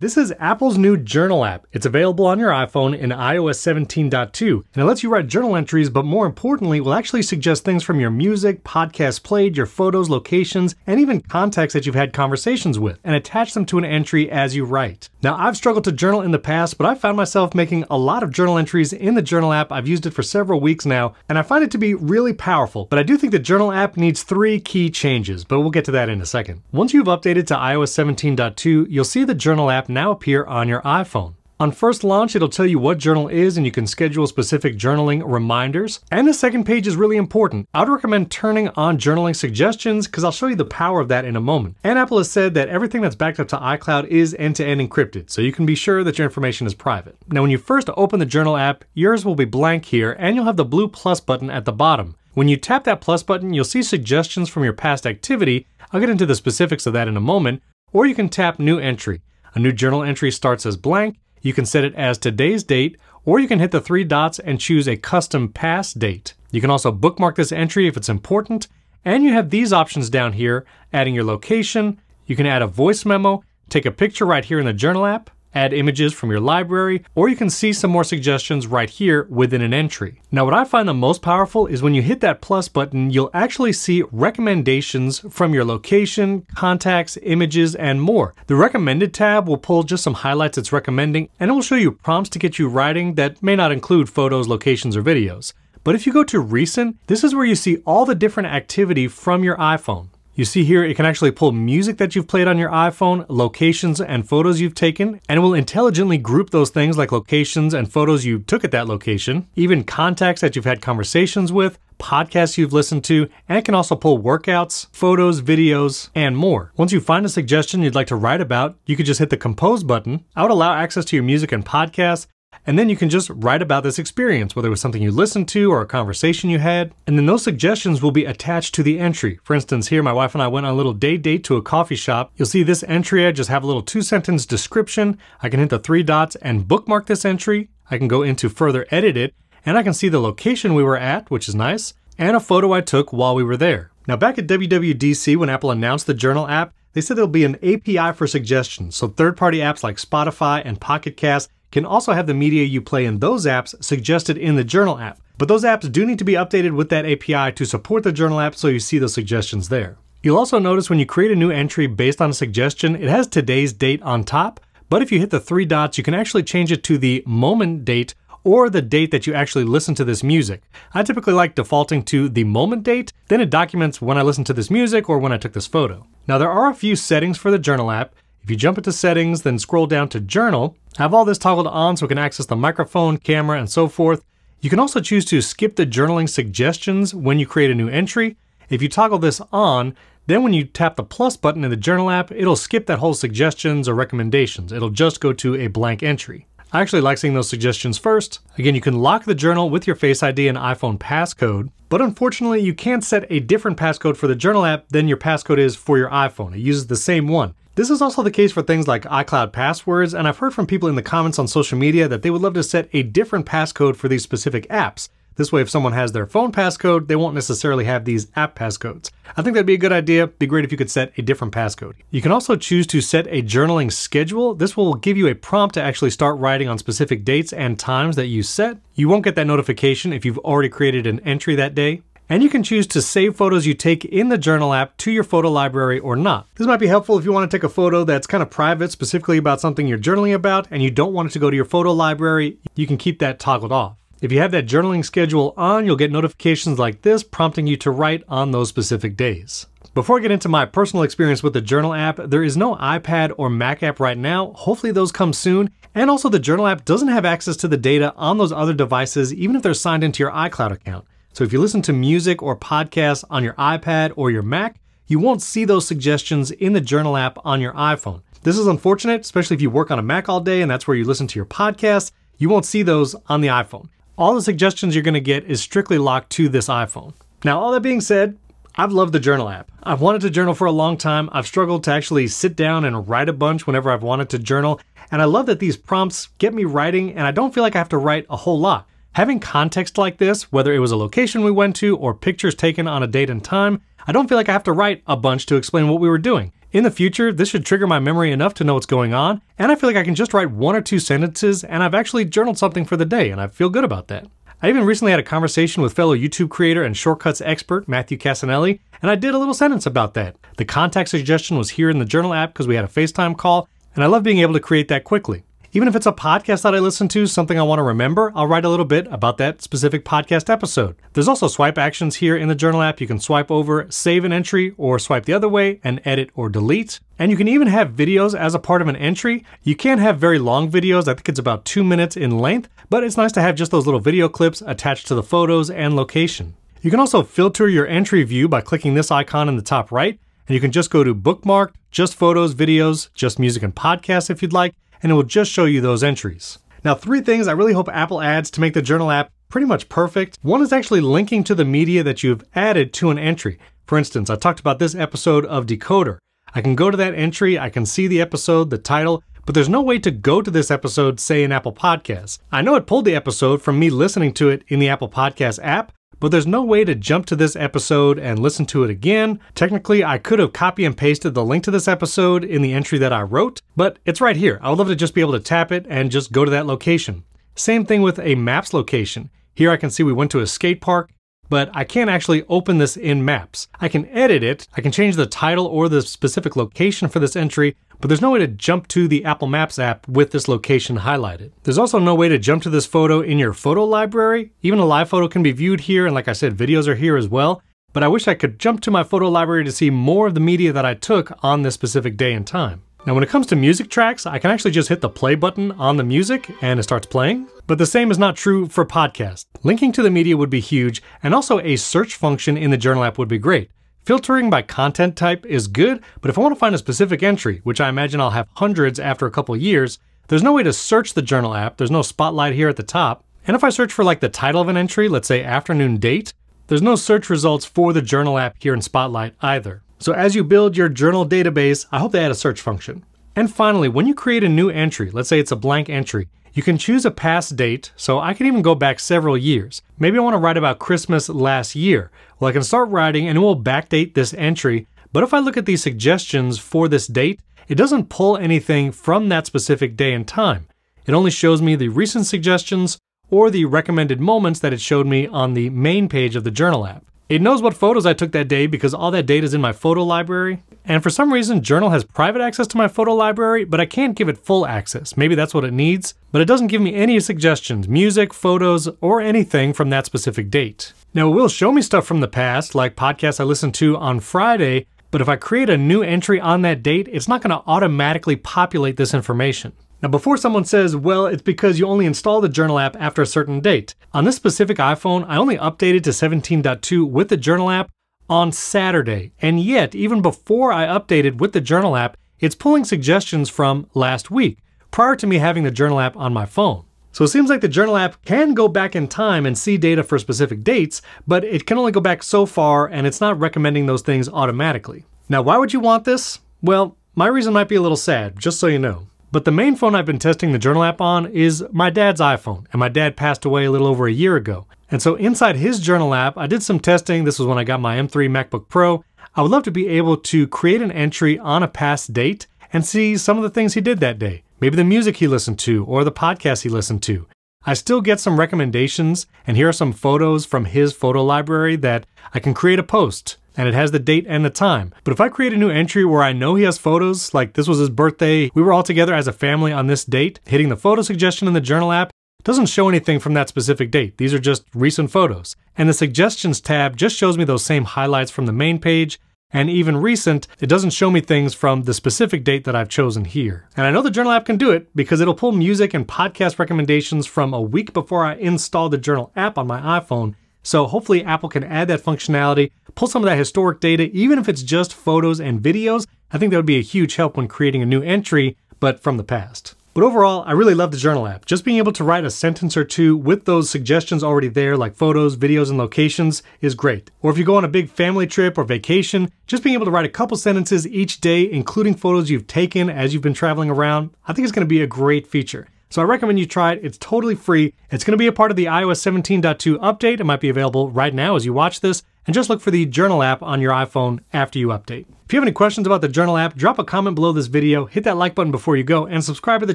This is Apple's new Journal app. It's available on your iPhone in iOS 17.2, and it lets you write journal entries, but more importantly, will actually suggest things from your music, podcasts played, your photos, locations, and even contacts that you've had conversations with, and attach them to an entry as you write. Now, I've struggled to journal in the past, but I found myself making a lot of journal entries in the Journal app. I've used it for several weeks now, and I find it to be really powerful. But I do think the Journal app needs three key changes, but we'll get to that in a second. Once you've updated to iOS 17.2, you'll see the Journal app now appear on your iPhone. On first launch, it'll tell you what journal is and you can schedule specific journaling reminders. And the second page is really important. I would recommend turning on journaling suggestions because I'll show you the power of that in a moment. And Apple has said that everything that's backed up to iCloud is end-to-end encrypted, so you can be sure that your information is private. Now, when you first open the journal app, yours will be blank here and you'll have the blue plus button at the bottom. When you tap that plus button, you'll see suggestions from your past activity. I'll get into the specifics of that in a moment. Or you can tap new entry. A new journal entry starts as blank. You can set it as today's date, or you can hit the three dots and choose a custom past date. You can also bookmark this entry if it's important, and you have these options down here, adding your location, you can add a voice memo, take a picture right here in the journal app, add images from your library, or you can see some more suggestions right here within an entry. Now what I find the most powerful is when you hit that plus button, you'll actually see recommendations from your location, contacts, images, and more. The recommended tab will pull just some highlights it's recommending, and it will show you prompts to get you writing that may not include photos, locations, or videos. But if you go to recent, this is where you see all the different activity from your iPhone. You see here, it can actually pull music that you've played on your iPhone, locations and photos you've taken, and it will intelligently group those things like locations and photos you took at that location, even contacts that you've had conversations with, podcasts you've listened to, and it can also pull workouts, photos, videos, and more. Once you find a suggestion you'd like to write about, you could just hit the compose button. I would allow access to your music and podcasts, and then you can just write about this experience, whether it was something you listened to or a conversation you had. And then those suggestions will be attached to the entry. For instance, here my wife and I went on a little day date to a coffee shop. You'll see this entry, I just have a little two sentence description. I can hit the three dots and bookmark this entry. I can go into further edit it, and I can see the location we were at, which is nice, and a photo I took while we were there. Now back at WWDC when Apple announced the Journal app, they said there'll be an API for suggestions, so third-party apps like Spotify and Pocket Cast can also have the media you play in those apps suggested in the Journal app. But those apps do need to be updated with that API to support the Journal app so you see those suggestions there. You'll also notice when you create a new entry based on a suggestion, it has today's date on top, but if you hit the three dots, you can actually change it to the moment date or the date that you actually listen to this music. I typically like defaulting to the moment date, then it documents when I listened to this music or when I took this photo. Now there are a few settings for the journal app. If you jump into settings, then scroll down to journal, have all this toggled on so we can access the microphone, camera, and so forth. You can also choose to skip the journaling suggestions when you create a new entry. If you toggle this on, then when you tap the plus button in the journal app, it'll skip that whole suggestions or recommendations. It'll just go to a blank entry. I actually like seeing those suggestions first. Again, you can lock the journal with your Face ID and iPhone passcode, but unfortunately you can't set a different passcode for the journal app than your passcode is for your iPhone. It uses the same one. This is also the case for things like iCloud passwords, and I've heard from people in the comments on social media that they would love to set a different passcode for these specific apps. This way, if someone has their phone passcode, they won't necessarily have these app passcodes. I think that'd be a good idea. Be great if you could set a different passcode. You can also choose to set a journaling schedule. This will give you a prompt to actually start writing on specific dates and times that you set. You won't get that notification if you've already created an entry that day. And you can choose to save photos you take in the journal app to your photo library or not. This might be helpful if you want to take a photo that's kind of private, specifically about something you're journaling about, and you don't want it to go to your photo library, you can keep that toggled off. If you have that journaling schedule on, you'll get notifications like this prompting you to write on those specific days. Before I get into my personal experience with the Journal app, there is no iPad or Mac app right now. Hopefully those come soon. And also the Journal app doesn't have access to the data on those other devices, even if they're signed into your iCloud account. So if you listen to music or podcasts on your iPad or your Mac, you won't see those suggestions in the Journal app on your iPhone. This is unfortunate, especially if you work on a Mac all day and that's where you listen to your podcasts. You won't see those on the iPhone all the suggestions you're going to get is strictly locked to this iPhone. Now, all that being said, I've loved the journal app. I've wanted to journal for a long time. I've struggled to actually sit down and write a bunch whenever I've wanted to journal. And I love that these prompts get me writing and I don't feel like I have to write a whole lot. Having context like this, whether it was a location we went to or pictures taken on a date and time, I don't feel like I have to write a bunch to explain what we were doing. In the future, this should trigger my memory enough to know what's going on, and I feel like I can just write one or two sentences and I've actually journaled something for the day, and I feel good about that. I even recently had a conversation with fellow YouTube creator and shortcuts expert Matthew Cassinelli, and I did a little sentence about that. The contact suggestion was here in the journal app because we had a FaceTime call, and I love being able to create that quickly. Even if it's a podcast that I listen to, something I want to remember, I'll write a little bit about that specific podcast episode. There's also swipe actions here in the journal app. You can swipe over, save an entry, or swipe the other way and edit or delete. And you can even have videos as a part of an entry. You can't have very long videos. I think it's about two minutes in length, but it's nice to have just those little video clips attached to the photos and location. You can also filter your entry view by clicking this icon in the top right, and you can just go to bookmark, just photos, videos, just music and podcasts if you'd like, and it will just show you those entries. Now, three things I really hope Apple adds to make the journal app pretty much perfect. One is actually linking to the media that you've added to an entry. For instance, I talked about this episode of Decoder. I can go to that entry, I can see the episode, the title, but there's no way to go to this episode, say in Apple Podcasts. I know it pulled the episode from me listening to it in the Apple Podcast app, but there's no way to jump to this episode and listen to it again. Technically, I could have copy and pasted the link to this episode in the entry that I wrote, but it's right here. I would love to just be able to tap it and just go to that location. Same thing with a maps location. Here I can see we went to a skate park, but I can't actually open this in Maps. I can edit it, I can change the title or the specific location for this entry, but there's no way to jump to the Apple Maps app with this location highlighted. There's also no way to jump to this photo in your photo library. Even a live photo can be viewed here, and like I said, videos are here as well. But I wish I could jump to my photo library to see more of the media that I took on this specific day and time. Now when it comes to music tracks, I can actually just hit the play button on the music and it starts playing. But the same is not true for podcasts. Linking to the media would be huge, and also a search function in the journal app would be great. Filtering by content type is good, but if I want to find a specific entry, which I imagine I'll have hundreds after a couple years, there's no way to search the journal app, there's no spotlight here at the top. And if I search for like the title of an entry, let's say afternoon date, there's no search results for the journal app here in Spotlight either. So as you build your journal database, I hope they add a search function. And finally, when you create a new entry, let's say it's a blank entry, you can choose a past date, so I can even go back several years. Maybe I want to write about Christmas last year. Well, I can start writing and it will backdate this entry, but if I look at these suggestions for this date, it doesn't pull anything from that specific day and time. It only shows me the recent suggestions or the recommended moments that it showed me on the main page of the journal app. It knows what photos I took that day because all that data is in my photo library. And for some reason, Journal has private access to my photo library, but I can't give it full access. Maybe that's what it needs, but it doesn't give me any suggestions, music, photos, or anything from that specific date. Now, it will show me stuff from the past, like podcasts I listened to on Friday, but if I create a new entry on that date, it's not going to automatically populate this information. Now, before someone says, well, it's because you only install the Journal app after a certain date. On this specific iPhone, I only updated to 17.2 with the Journal app on Saturday. And yet, even before I updated with the Journal app, it's pulling suggestions from last week, prior to me having the Journal app on my phone. So it seems like the Journal app can go back in time and see data for specific dates, but it can only go back so far and it's not recommending those things automatically. Now, why would you want this? Well, my reason might be a little sad, just so you know. But the main phone I've been testing the journal app on is my dad's iPhone, and my dad passed away a little over a year ago. And so inside his journal app, I did some testing. This was when I got my M3 MacBook Pro. I would love to be able to create an entry on a past date and see some of the things he did that day. Maybe the music he listened to or the podcast he listened to. I still get some recommendations, and here are some photos from his photo library that I can create a post and it has the date and the time. But if I create a new entry where I know he has photos, like this was his birthday, we were all together as a family on this date, hitting the photo suggestion in the journal app doesn't show anything from that specific date. These are just recent photos. And the suggestions tab just shows me those same highlights from the main page. And even recent, it doesn't show me things from the specific date that I've chosen here. And I know the Journal app can do it because it'll pull music and podcast recommendations from a week before I install the Journal app on my iPhone so hopefully Apple can add that functionality, pull some of that historic data, even if it's just photos and videos. I think that would be a huge help when creating a new entry, but from the past. But overall, I really love the Journal app. Just being able to write a sentence or two with those suggestions already there, like photos, videos, and locations, is great. Or if you go on a big family trip or vacation, just being able to write a couple sentences each day, including photos you've taken as you've been traveling around, I think it's gonna be a great feature. So I recommend you try it. It's totally free. It's going to be a part of the iOS 17.2 update. It might be available right now as you watch this. And just look for the Journal app on your iPhone after you update. If you have any questions about the Journal app, drop a comment below this video, hit that like button before you go, and subscribe to the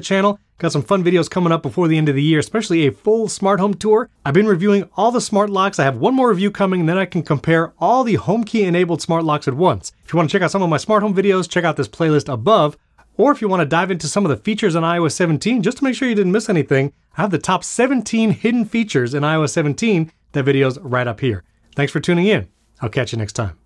channel. Got some fun videos coming up before the end of the year, especially a full smart home tour. I've been reviewing all the smart locks. I have one more review coming, and then I can compare all the HomeKey enabled smart locks at once. If you want to check out some of my smart home videos, check out this playlist above. Or if you want to dive into some of the features on iOS 17, just to make sure you didn't miss anything, I have the top 17 hidden features in iOS 17. That video's right up here. Thanks for tuning in. I'll catch you next time.